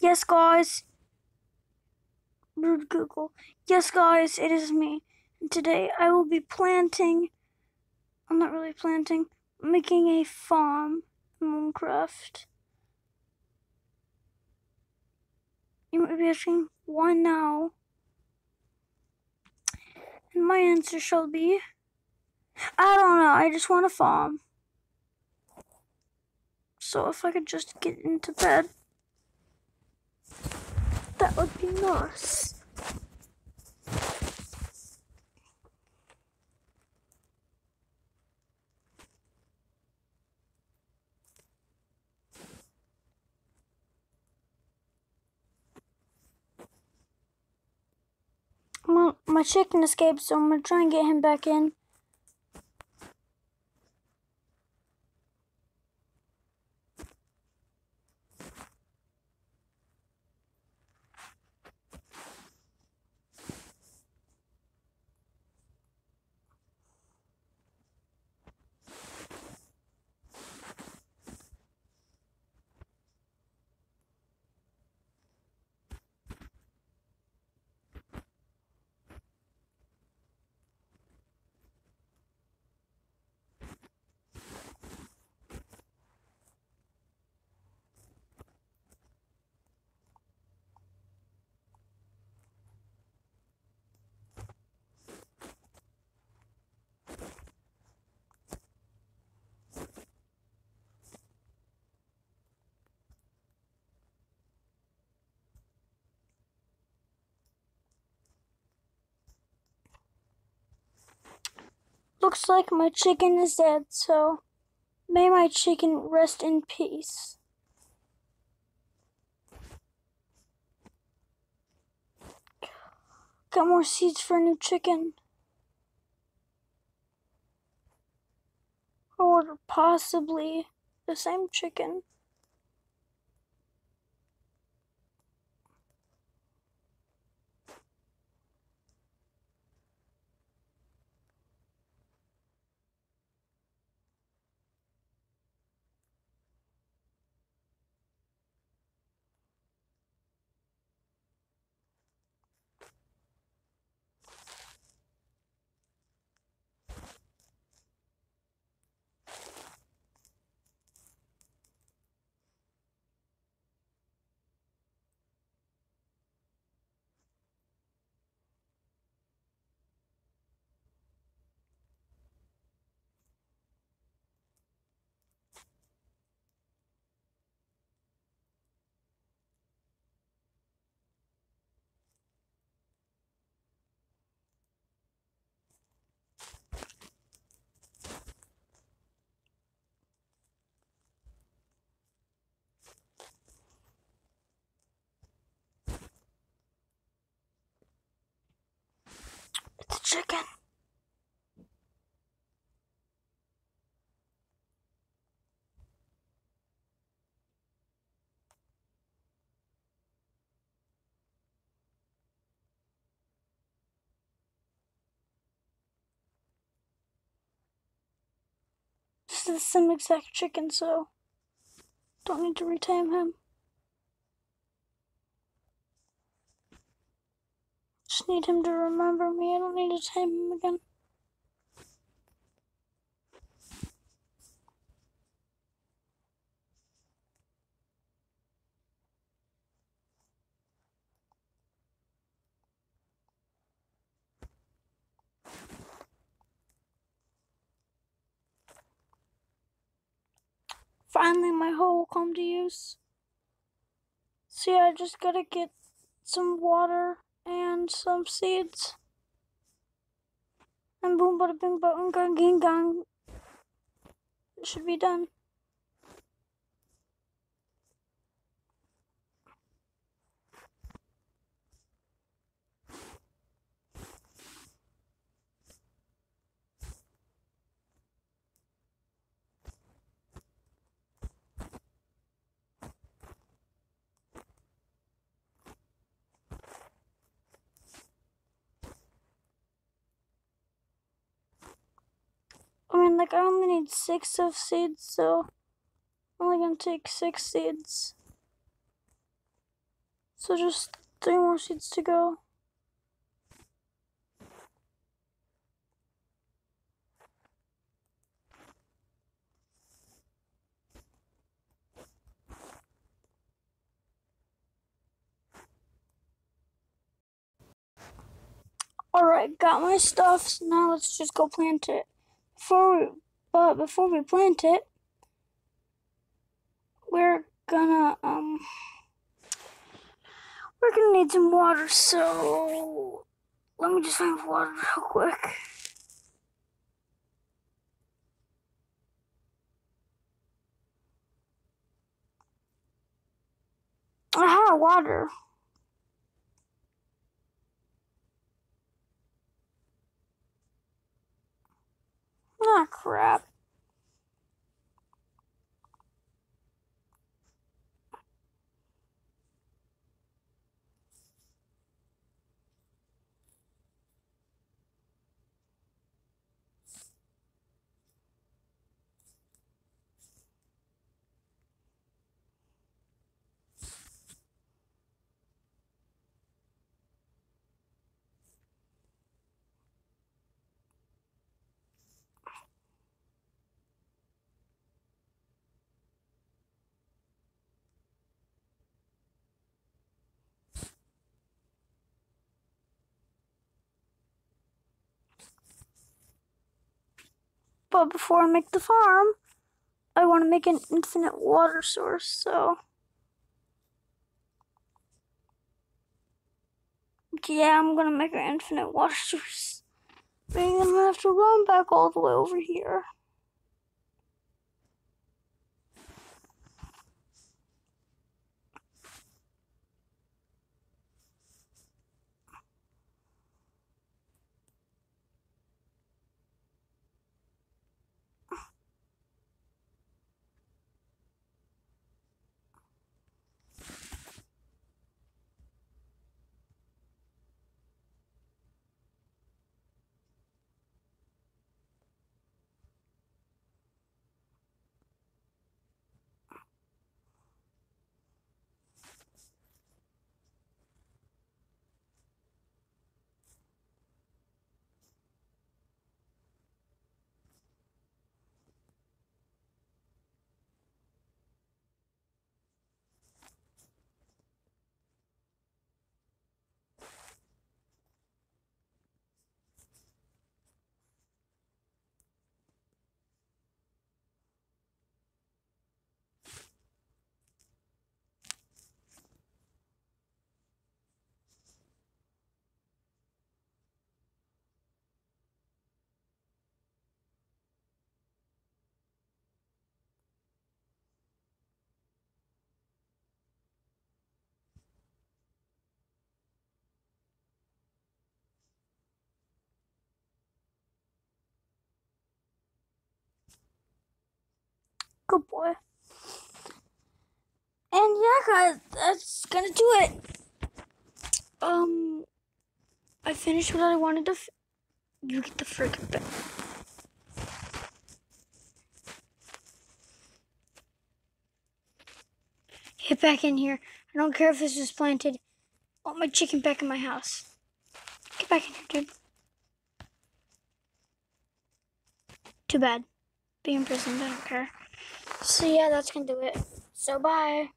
Yes, guys. Rude Google. Yes, guys, it is me. And today I will be planting. I'm not really planting. Making a farm in Minecraft. You might be asking, why now? And my answer shall be, I don't know. I just want a farm. So if I could just get into bed, that would be nice. Well, my chicken escaped, so I'm gonna try and get him back in. Looks like my chicken is dead, so may my chicken rest in peace. Got more seeds for a new chicken. Or possibly the same chicken. It's a chicken. This is the same exact chicken, so don't need to retame him. Just need him to remember me. I don't need to tame him again. Finally, my hoe will come to use. Yeah, I just gotta get some water and some seeds. And boom, bada bing, bada gang, gang. It should be done. Like, I only need six of seeds, so I'm only gonna take six seeds. So just three more seeds to go. Alright, got my stuff, so now let's just go plant it. Before we, but before we plant it, we're gonna, um, we're gonna need some water, so let me just find water real quick. I have water. Crap. But before I make the farm, I want to make an infinite water source, so. Yeah, I'm gonna make an infinite water source. But I'm gonna have to run back all the way over here. Good boy. And yeah, guys, that's gonna do it. Um, I finished what I wanted to. You get the freaking bit. Get back in here. I don't care if this is planted. I want my chicken back in my house. Get back in here, dude. Too bad. Be imprisoned, I don't care. So yeah, that's gonna do it. So bye.